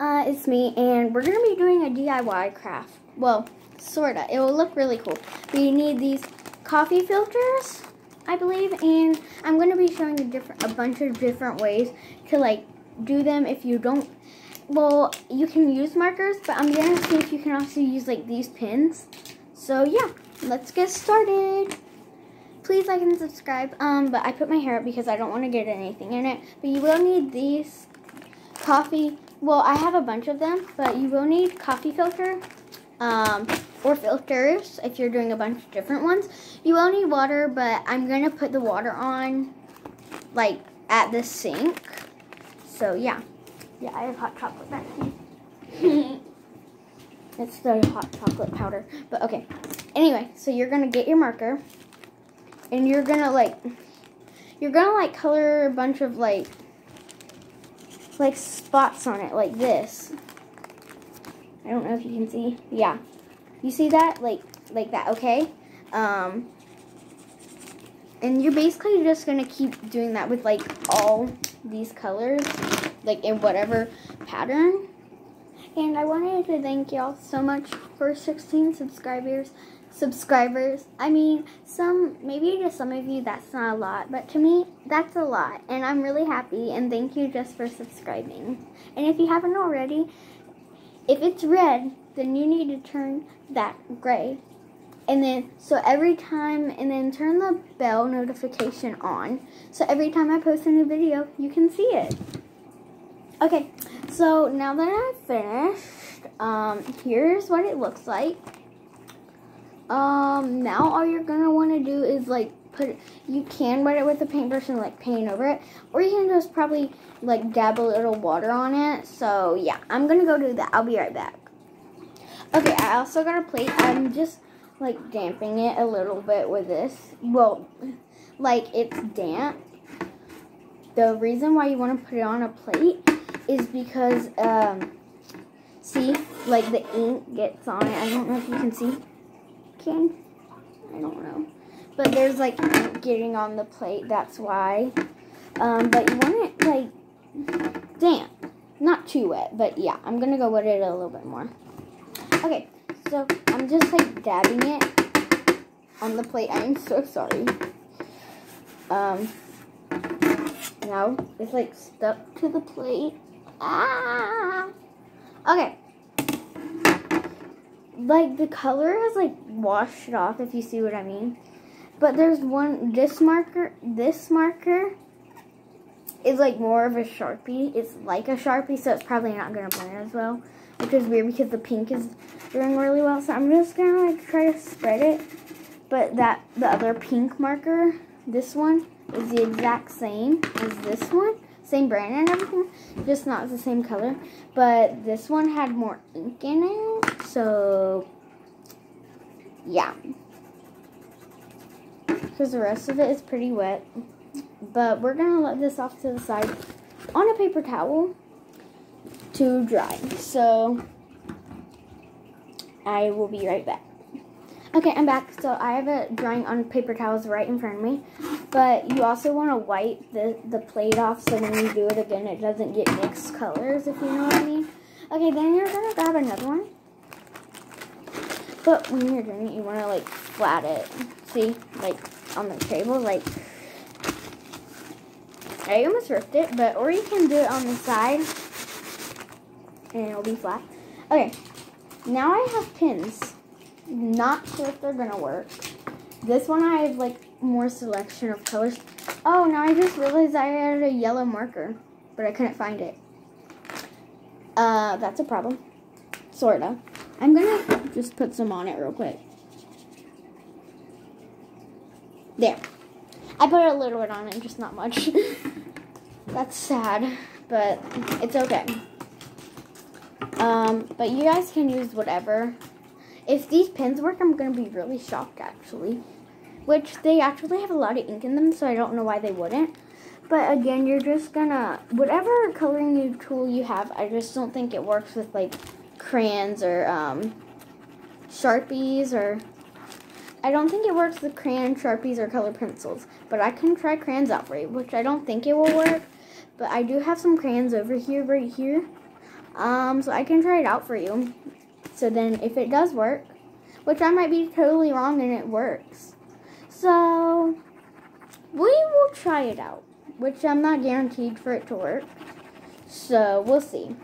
uh, it's me, and we're going to be doing a DIY craft. Well, sorta. It will look really cool. We need these coffee filters, I believe, and I'm going to be showing a, different, a bunch of different ways to, like, do them if you don't. Well, you can use markers, but I'm going to see if you can also use, like, these pins. So, yeah, let's get started please like and subscribe. Um, but I put my hair up because I don't want to get anything in it. But you will need these coffee. Well, I have a bunch of them, but you will need coffee filter um, or filters if you're doing a bunch of different ones. You will need water, but I'm going to put the water on like at the sink. So yeah. Yeah, I have hot chocolate back here. it's the hot chocolate powder. But okay. Anyway, so you're going to get your marker and you're gonna like you're gonna like color a bunch of like like spots on it like this. I don't know if you can see. Yeah. You see that? Like like that. Okay. Um and you're basically just gonna keep doing that with like all these colors like in whatever pattern. And I wanted to thank y'all so much for 16 subscribers subscribers. I mean, some, maybe to some of you that's not a lot, but to me, that's a lot. And I'm really happy, and thank you just for subscribing. And if you haven't already, if it's red, then you need to turn that gray. And then, so every time, and then turn the bell notification on. So every time I post a new video, you can see it. Okay, so now that I've finished, um, here's what it looks like. Um, now all you're gonna want to do is like put, you can wet it with a paintbrush and like paint over it, or you can just probably like dab a little water on it. So yeah, I'm gonna go do that. I'll be right back. Okay, I also got a plate. I'm just like damping it a little bit with this. Well, like it's damp. The reason why you want to put it on a plate is because, um, see, like the ink gets on it. I don't know if you can see can. I don't know. But there's like getting on the plate, that's why. Um, but you want it like damp. Not too wet, but yeah, I'm gonna go wet it a little bit more. Okay, so I'm just like dabbing it on the plate. I'm so sorry. Um, now it's like stuck to the plate. Ah! Okay, like the color has like washed off if you see what I mean. But there's one this marker this marker is like more of a Sharpie. It's like a Sharpie, so it's probably not gonna blend as well. Which is weird because the pink is doing really well. So I'm just gonna like try to spread it. But that the other pink marker, this one, is the exact same as this one same brand and everything, just not the same color. But this one had more ink in it, so yeah. Because the rest of it is pretty wet. But we're going to let this off to the side on a paper towel to dry. So I will be right back. Okay, I'm back. So I have it drying on paper towels right in front of me. But you also want to wipe the, the plate off so when you do it again, it doesn't get mixed colors, if you know what I mean. Okay, then you're going to grab another one. But when you're doing it, you want to, like, flat it. See? Like, on the table, like... I almost ripped it, but, or you can do it on the side, and it'll be flat. Okay, now I have pins. Not sure if they're going to work. This one I have, like, more selection of colors. Oh, now I just realized I added a yellow marker, but I couldn't find it. Uh, that's a problem. Sorta. I'm gonna just put some on it real quick. There. I put a little bit on it, just not much. that's sad, but it's okay. Um, but you guys can use whatever. If these pins work, I'm gonna be really shocked, actually which they actually have a lot of ink in them, so I don't know why they wouldn't. But again, you're just gonna, whatever coloring tool you have, I just don't think it works with like crayons or um, Sharpies or, I don't think it works with crayon, Sharpies, or color pencils. But I can try crayons out for you, which I don't think it will work. But I do have some crayons over here, right here. Um, so I can try it out for you. So then if it does work, which I might be totally wrong and it works. So we will try it out, which I'm not guaranteed for it to work. So we'll see.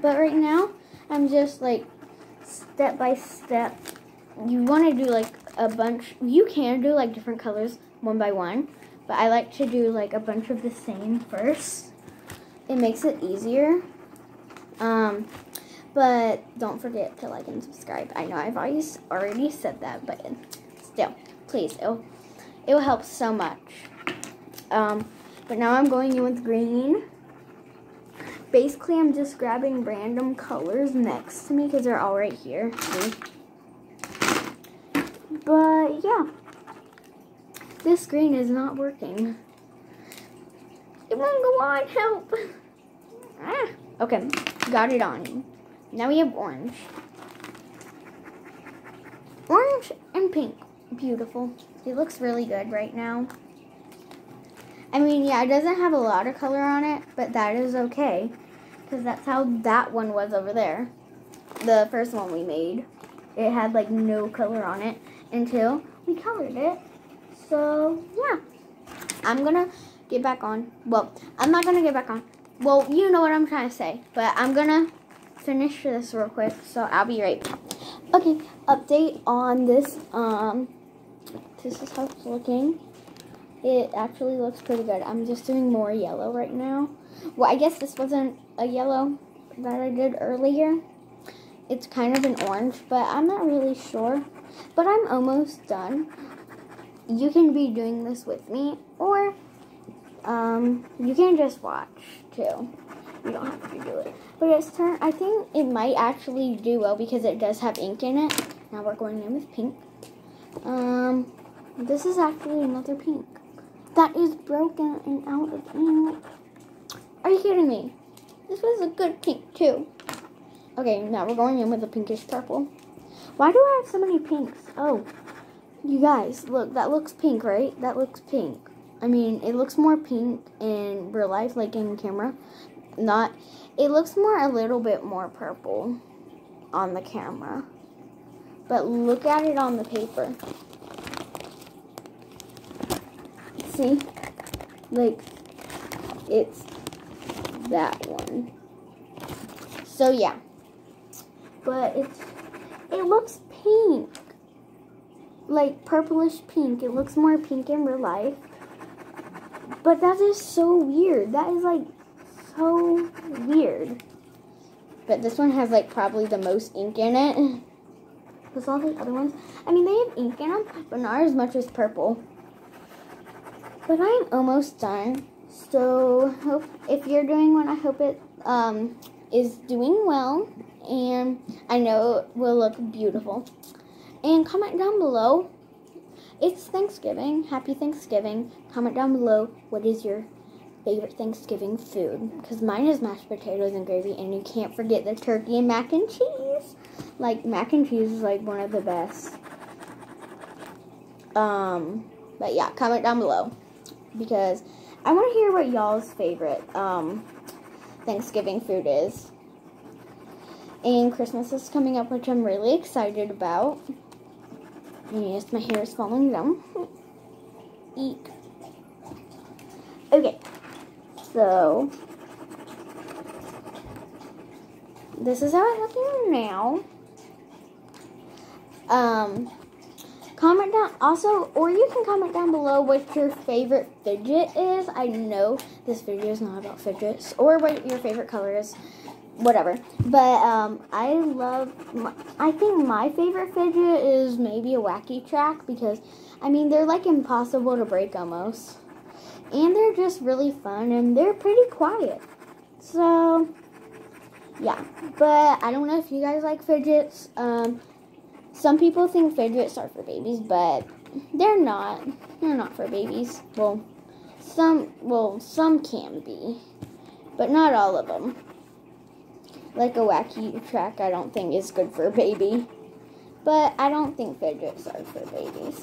But right now, I'm just like step by step. You want to do like a bunch, you can do like different colors one by one, but I like to do like a bunch of the same first. It makes it easier. Um, but don't forget to like and subscribe. I know I've always already said that, but still, please, it'll, it will help so much. Um, but now I'm going in with green. Basically, I'm just grabbing random colors next to me because they're all right here. See? But yeah, this green is not working. It won't go on, help. Ah, okay, got it on. Now we have orange. Orange and pink, beautiful. It looks really good right now. I mean, yeah, it doesn't have a lot of color on it, but that is okay. Because that's how that one was over there. The first one we made. It had like no color on it until we colored it. So, yeah. I'm going to get back on. Well, I'm not going to get back on. Well, you know what I'm trying to say. But I'm going to finish this real quick. So, I'll be right back. Okay, update on this. Um, This is how it's looking. It actually looks pretty good. I'm just doing more yellow right now. Well, I guess this wasn't a yellow that I did earlier. It's kind of an orange, but I'm not really sure. But I'm almost done. You can be doing this with me, or um, you can just watch too. You don't have to do it. But it's turn. I think it might actually do well because it does have ink in it. Now we're going in with pink. Um, this is actually another pink that is broken and out of ink. Are you kidding me? This was a good pink too. Okay, now we're going in with a pinkish purple. Why do I have so many pinks? Oh, you guys, look, that looks pink, right? That looks pink. I mean, it looks more pink in real life, like in camera. Not, it looks more, a little bit more purple on the camera. But look at it on the paper. See? Like, it's that one. So, yeah. But it's it looks pink. Like purplish pink. It looks more pink in real life. But that is so weird. That is like so weird. But this one has like probably the most ink in it. Because all the other ones, I mean, they have ink in them, but not as much as purple. But I'm almost done. So hope if you're doing one, I hope it um, is doing well and I know it will look beautiful. And comment down below. It's Thanksgiving. Happy Thanksgiving. Comment down below what is your favorite Thanksgiving food. Because mine is mashed potatoes and gravy, and you can't forget the turkey and mac and cheese. Like, mac and cheese is like one of the best. Um, but yeah, comment down below. Because I want to hear what y'all's favorite um, Thanksgiving food is. And Christmas is coming up, which I'm really excited about. And yes, my hair is falling down. Eek. Okay, so this is how it's looking now. Um, comment down also, or you can comment down below what your favorite fidget is. I know this video is not about fidgets, or what your favorite color is whatever. But um, I love. I think my favorite fidget is maybe a wacky track because I mean they're like impossible to break almost, and they're just really fun and they're pretty quiet. So yeah, but I don't know if you guys like fidgets. Um, some people think fidgets are for babies, but they're not. They're not for babies. Well, some well some can be, but not all of them like a wacky track I don't think is good for a baby. But I don't think fidgets are for babies.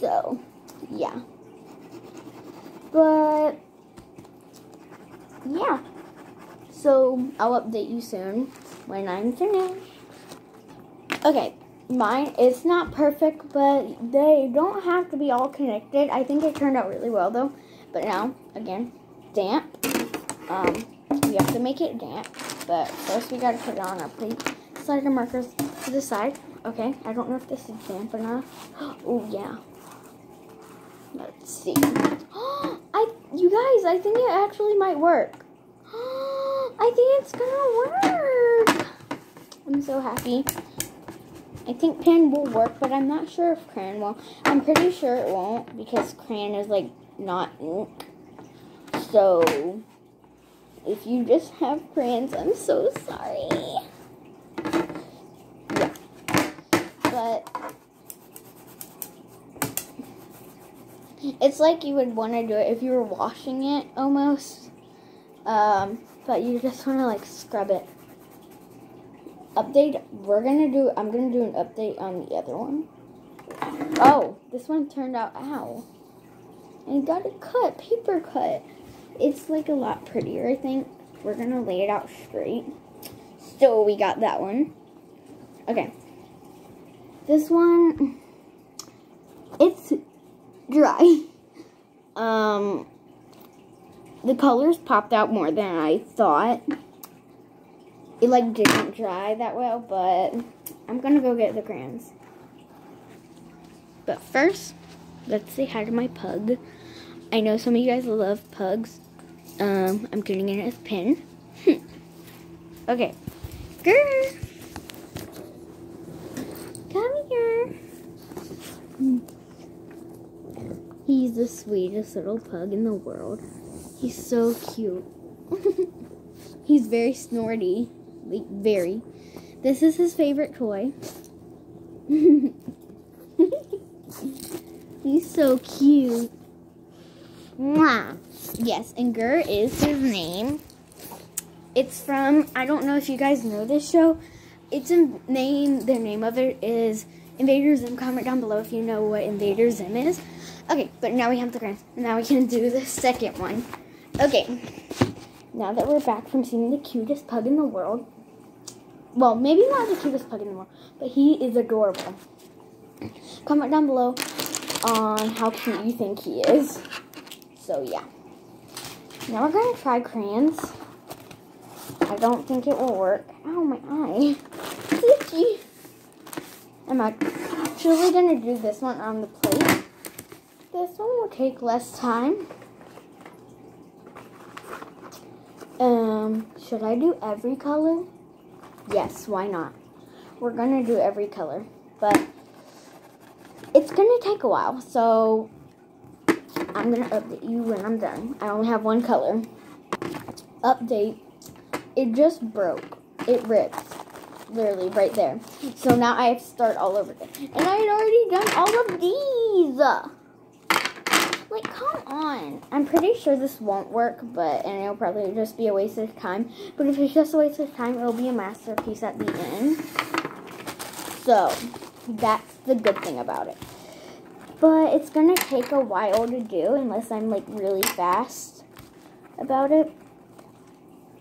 So, yeah. But, yeah. So I'll update you soon when I'm finished. Okay, mine it's not perfect, but they don't have to be all connected. I think it turned out really well though. But now, again, damp. Um, we have to make it damp. But first we gotta put it on our plate. Slide the markers to the side. Okay, I don't know if this is damp enough. Oh yeah. Let's see. I, you guys, I think it actually might work. I think it's gonna work. I'm so happy. I think pen will work, but I'm not sure if crayon will. I'm pretty sure it won't because crayon is like not ink. So, if you just have crayons, I'm so sorry. Yeah. But, it's like you would want to do it if you were washing it almost. Um, but you just want to like scrub it. Update, we're to do, I'm to do an update on the other one. Oh, this one turned out, ow. and got a cut, paper cut. It's like a lot prettier, I think. We're to lay it out straight. So we got that one. Okay. This one, it's dry. Um, the colors popped out more than I thought. It like didn't dry that well, but I'm gonna go get the crayons. But first, let's say hi to my pug. I know some of you guys love pugs. Um, I'm getting in his pin. okay. Grr. Come here. He's the sweetest little pug in the world. He's so cute. He's very snorty. Very. This is his favorite toy. He's so cute. Mwah. Yes, and Gir is his name. It's from, I don't know if you guys know this show. It's a name, the name of it is Invader Zim. Comment down below if you know what Invader Zim is. Okay, but now we have the crayons. Now we can do the second one. Okay, now that we're back from seeing the cutest pug in the world, well, maybe not the cutest pug world, but he is adorable. Comment down below on how cute you think he is. So, yeah. Now we're going to try crayons. I don't think it will work. Ow, my eye. It's itchy. I'm actually going to do this one on the plate. This one will take less time. Um, should I do every color? Yes, why not? We're going to do every color, but it's going to take a while, so I'm going to update you when I'm done. I only have one color. Update. It just broke. It ripped. Literally right there. So now I have to start all over again. And I had already done all of these. Like, come on. I'm pretty sure this won't work, but, and it'll probably just be a waste of time. But if it's just a waste of time, it'll be a masterpiece at the end. So, that's the good thing about it. But it's to take a while to do, unless I'm, like, really fast about it.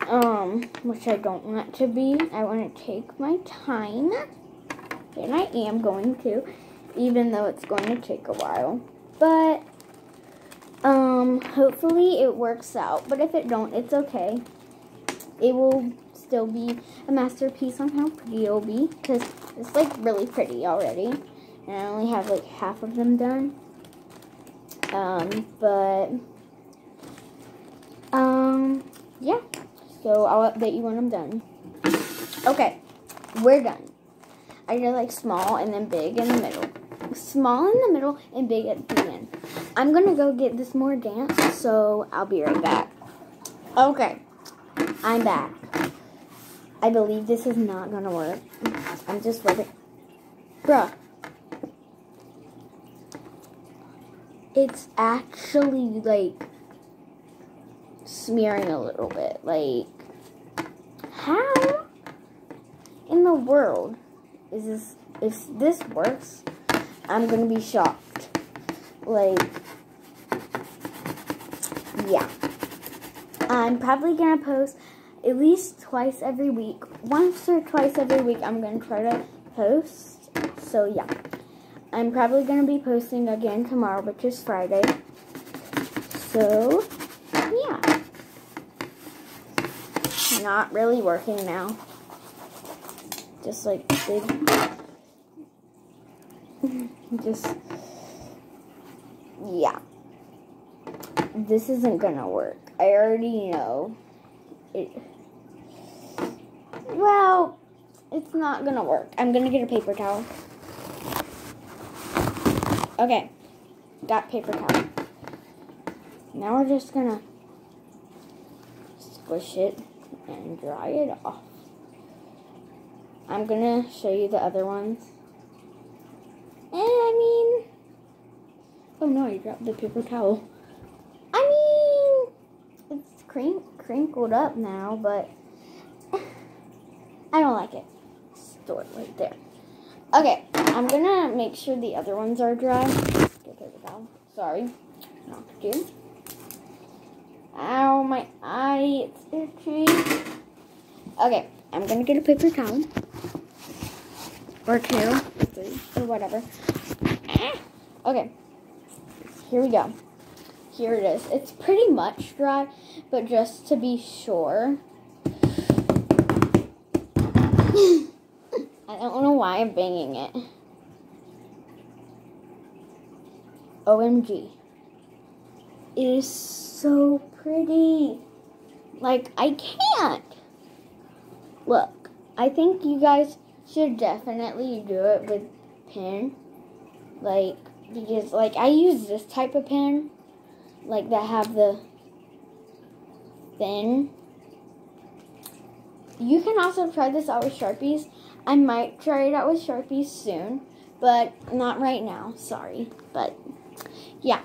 Um, which I don't want to be. I want to take my time. And I am going to, even though it's going to take a while. But um, hopefully it works out, but if it don't, it's okay. It will still be a masterpiece on how pretty it'll be, because it's like really pretty already, and I only have like half of them done. Um, but, um, yeah, so I'll update you when I'm done. Okay, we're done. I did like small and then big in the middle. Small in the middle and big at the end. I'm going to go get this more dance, so I'll be right back. Okay, I'm back. I believe this is not going to work. I'm just waiting. Bruh. It's actually, like, smearing a little bit. Like, how in the world is this, if this works, I'm going to be shocked. Like, yeah. I'm probably going to post at least twice every week. Once or twice every week, I'm going to try to post. So, yeah. I'm probably going to be posting again tomorrow, which is Friday. So, yeah. Not really working now. Just like big. Just, yeah. This isn't to work. I already know. It, well, it's not to work. I'm to get a paper towel. Okay, got paper towel. Now we're just gonna squish it and dry it off. I'm gonna show you the other ones. And I mean, oh no, I dropped the paper towel. Crink crinkled up now, but I don't like it. Store it right there. Okay, I'm gonna make sure the other ones are dry. Get. Sorry, knocked you. Ow, my eye, it's itchy. Okay, I'm gonna get a paper towel. Or two, or three, or whatever. Okay, here we go. Here it is. It's pretty much dry, but just to be sure. I don't know why I'm banging it. OMG. It is so pretty. Like, I can't. Look, I think you guys should definitely do it with pen. Like, because, like, I use this type of pen. Like, that have the thin. You can also try this out with Sharpies. I might try it out with Sharpies soon, but not right now. Sorry. But yeah.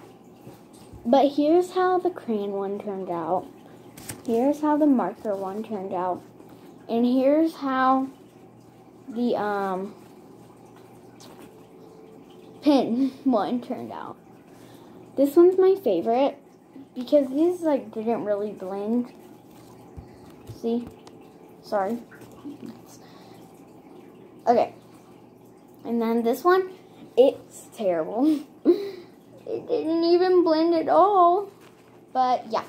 But here's how the crayon one turned out. Here's how the marker one turned out. And here's how the um pin one turned out. This one's my favorite because these like didn't really blend. See? Sorry. Okay. And then this one, it's terrible. it didn't even blend at all. But yeah.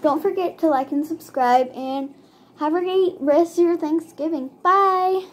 Don't forget to like and subscribe and have a great rest of your Thanksgiving. Bye.